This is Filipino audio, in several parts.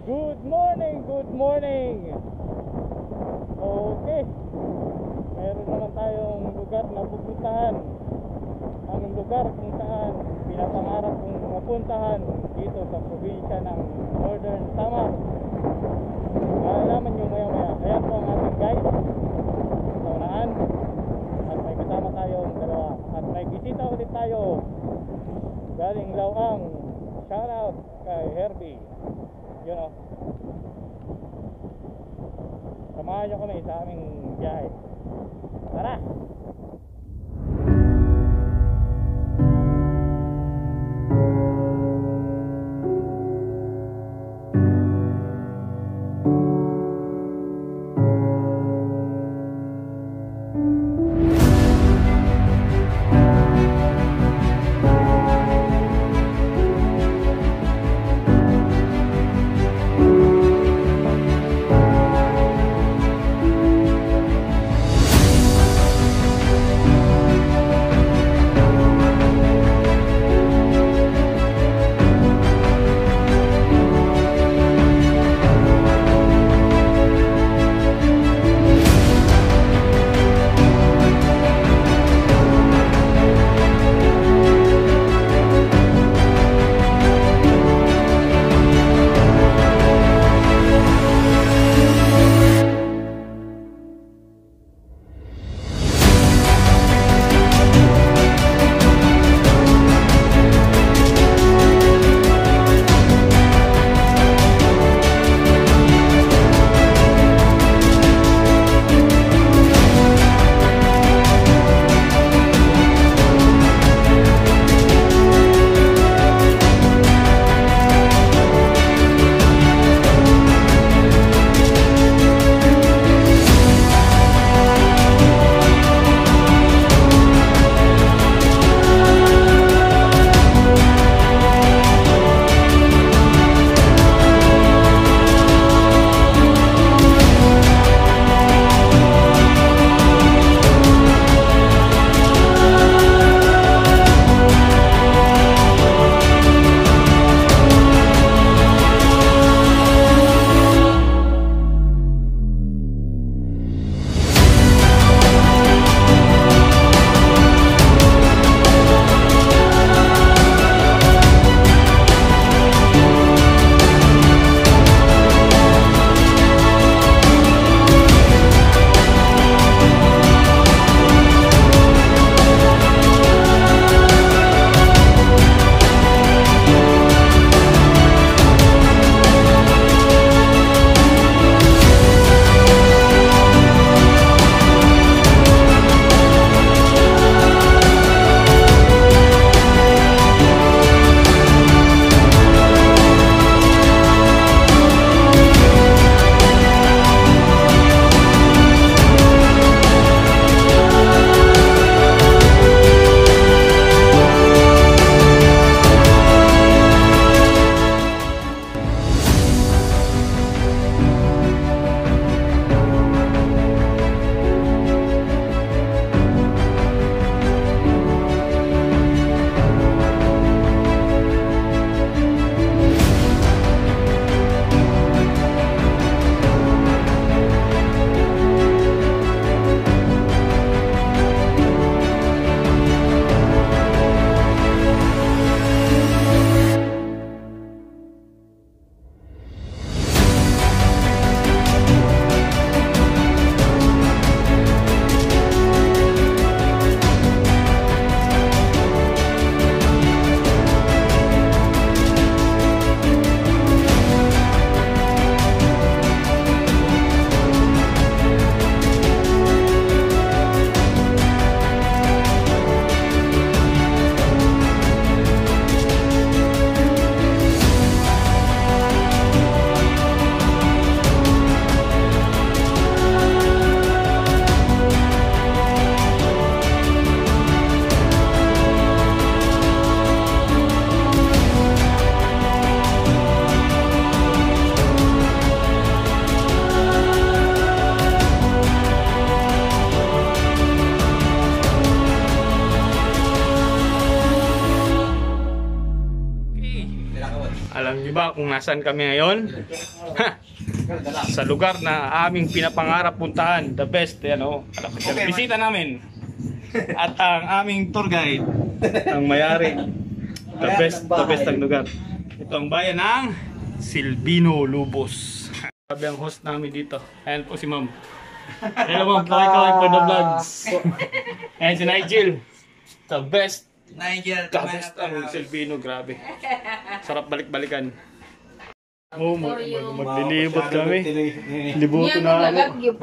Good morning, good morning. Okay. Meron naman tayong lugar na pupuntahan. Ang lugar kung saan pinapangarap kong mapuntahan dito sa probinsya ng Northern Samar. Malalaman nyo maya maya. Ayan po ang ating guide sa unahan. At may kasama tayong dalawa. At may bisita ulit tayo. Galing Lawang. Shout out kay Herbie. Yun o. Samahan nyo kami sa aming biyahe. Tara! Alam niyo ba kung nasaan kami ngayon? sa lugar na aming pinapangarap puntahan. The best, yan o. Bisita namin. At ang aming tour guide, ang mayari. The best, the best ang lugar. Ito ang bayan ng Silvino Lubos. Sabi ang host namin dito. Ayan po si ma'am. Hello ma'am, kaway-kaway for the vlogs. Ayan si Nigel. The best Nigel, The best ang Silvino, grabe. Sarap balik-balikan. Oh, mag mag maglilibot kami. Libuto na ako.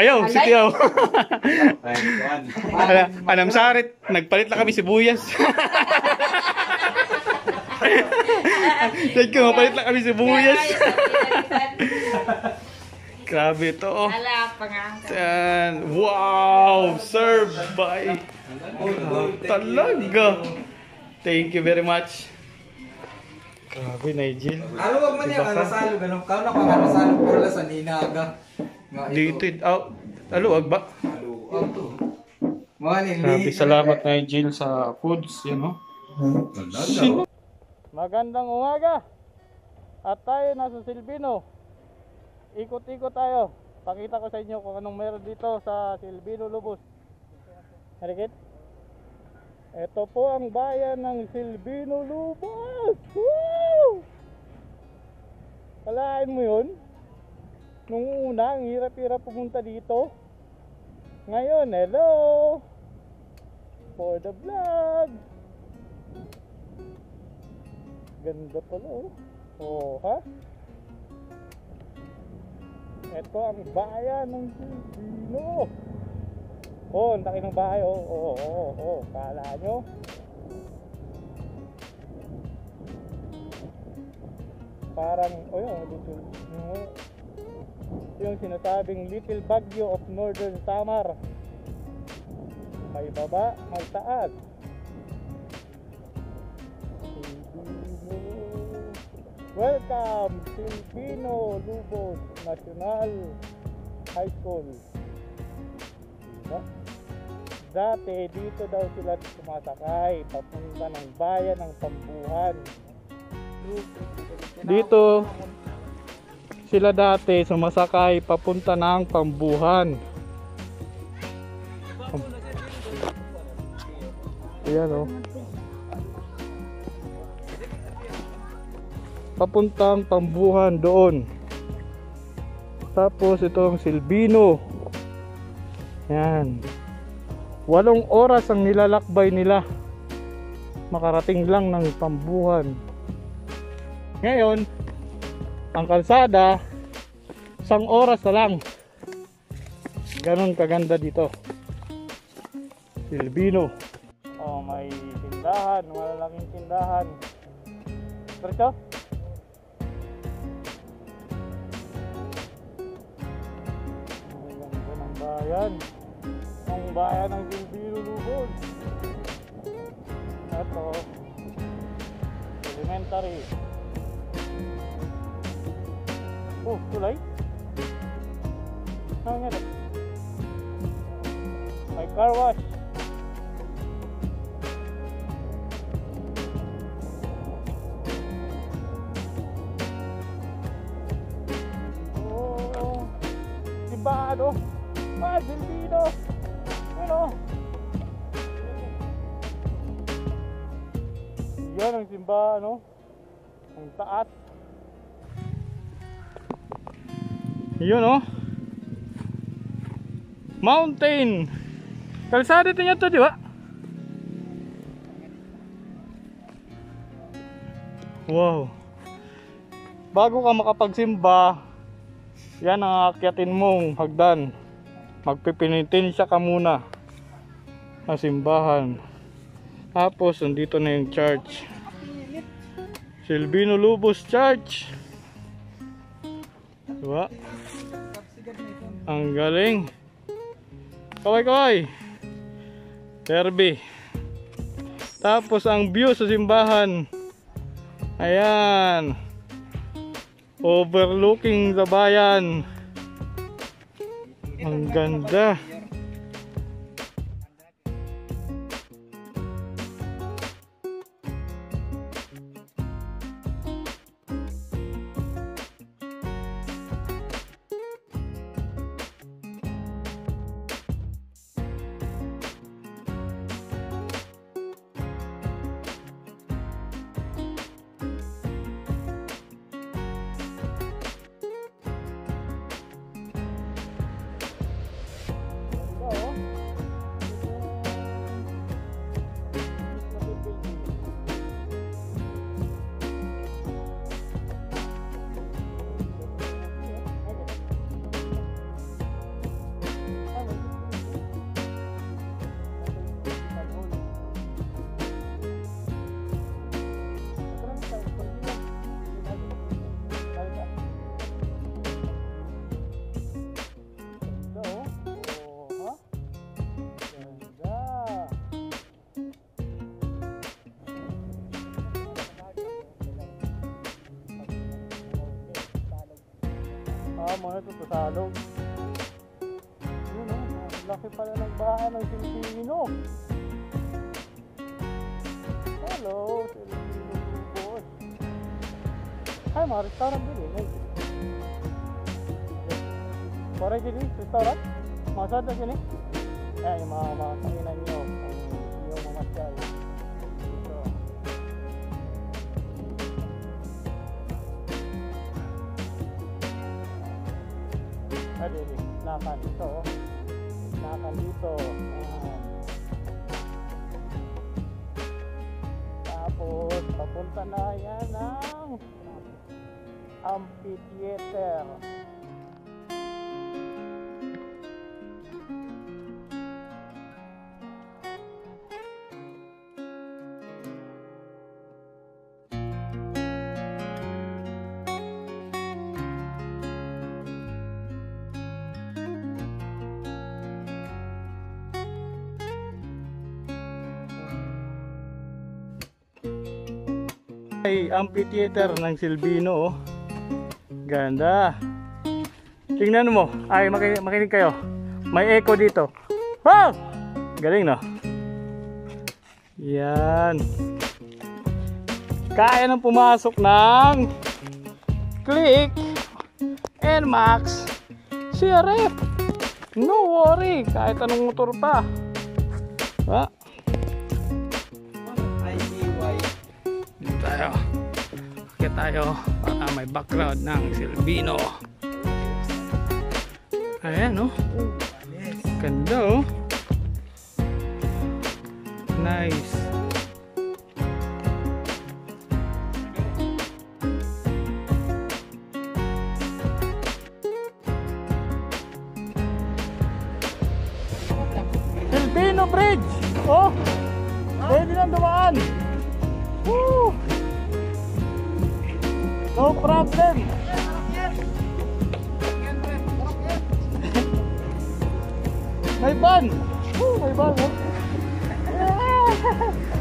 Ayaw, si Tiyaw. Ala, anam sarit, nagpalit lang kami sibuyas. Thank you, mapalit lang kami sibuyas. Grabe oh. Ala, pangangka. Yan. Wow! Served by... Talaga! Thank you very much. Grabe, Nigel. Ano wag man yan, nasalo, ganun. Kau na pang nasalo, pula sa ninaga. Dito, oh, aluwag ba? Aluwag to. Mga Grabe, salamat Nigel sa foods, yan oh. Sino? Magandang umaga. At tayo nasa Silvino. Ikot-ikot tayo. Pakita ko sa inyo kung anong meron dito sa Silvino Lubos. Harikit? Ito po ang bayan ng Silvino Lubos. Woo! Kalain mo yun? Nung una, ang hirap-hirap pumunta dito. Ngayon, hello! For the vlog! Ganda pala oh. Oh, ha? Ito ang bayan ng Pilipino. Oh, ang laki ng bahay. Oh, oh, oh, oh, oh. Kala nyo? Parang, oh yun, dito, yung, yung sinasabing Little Baguio of Northern Samar. May baba, may taas. Welcome, Filipino Lubos National High School. Diba? Dati dito daw sila sumasakay papunta ng bayan ng Pambuhan. Dito sila dati sumasakay papunta ng Pambuhan. Ayan oh. Papuntang Pambuhan doon. Tapos itong Silbino. Yan. Walong oras ang nilalakbay nila. Makarating lang ng Pambuhan. Ngayon, ang kalsada, isang oras na lang. Ganon kaganda dito. Silbino. Oh, may tindahan, malalaking tindahan. Diretso? Ng bayan. Ang bayan ng Silvino Lubod. Ito. Elementary. Oh, tulay? Nga May car wash. Taas. Yun, oh. Mountain. Kalsada ito niya to, di? Wow. Bago ka makapagsimba, yan ang akyatin mong hagdan. Magpipinitensya ka muna sa simbahan. Tapos, nandito na yung church. Silvino Lubos Church. Diba? Ang galing. Kaway kaway. Derby. Tapos ang view sa simbahan. Ayan. Overlooking the bayan. Ang ganda. Ah, mga ito to salog. Yun o, ang laki pala ng bahay ng Filipino. Hello, Filipino boss. Ay, mga restaurant din eh. Pare gini, restaurant? Masad na gini? Yung mga mga kanginan nyo, Di. Nakan ito. oh. Nakan dito. Ayan. Tapos, papunta na yan ng amphitheater. Ay, amphitheater ng Silvino. oh. Ganda. Tingnan mo. Ay, makinig, kayo. May echo dito. Wow! Galing, no? Yan. Kaya nang pumasok ng Click and Max CRF. No worry. Kahit anong motor pa. Ha? ICY. Akit tayo para may background ng Silvino. Ayan, no? Yes. Ganda, oh. Nice. Filipino Bridge! Oh! Pwede nang dumaan! Woo! No problem! May ban! Woo! May ban! oh.